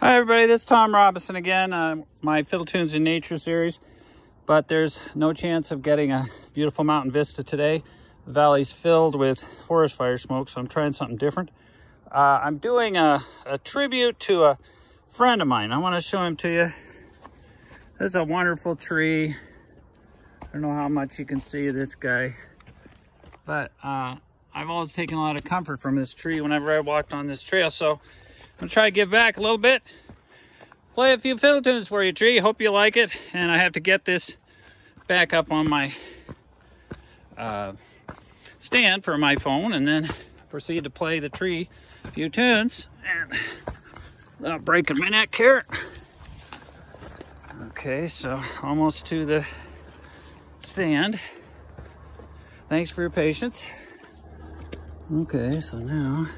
Hi everybody, this is Tom Robison again, uh, my Fiddle Tunes in Nature series, but there's no chance of getting a beautiful mountain vista today. The valley's filled with forest fire smoke, so I'm trying something different. Uh, I'm doing a, a, tribute to a friend of mine. I want to show him to you. This is a wonderful tree. I don't know how much you can see this guy, but uh, I've always taken a lot of comfort from this tree whenever I walked on this trail, so gonna try to give back a little bit. Play a few fiddle tunes for you, Tree. Hope you like it. And I have to get this back up on my uh, stand for my phone and then proceed to play the tree a few tunes. And without breaking my neck here. Okay, so almost to the stand. Thanks for your patience. Okay, so now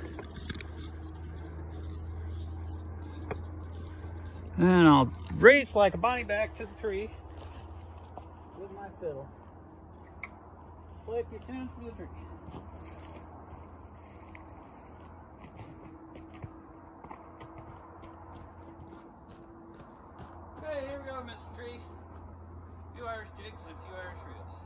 And I'll race like a bunny back to the tree with my fiddle. Play a few tunes for the tree. Okay, here we go, Mr. Tree. A few Irish jigs and a few Irish reels.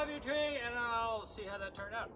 Love you, tree, and I'll see how that turned out.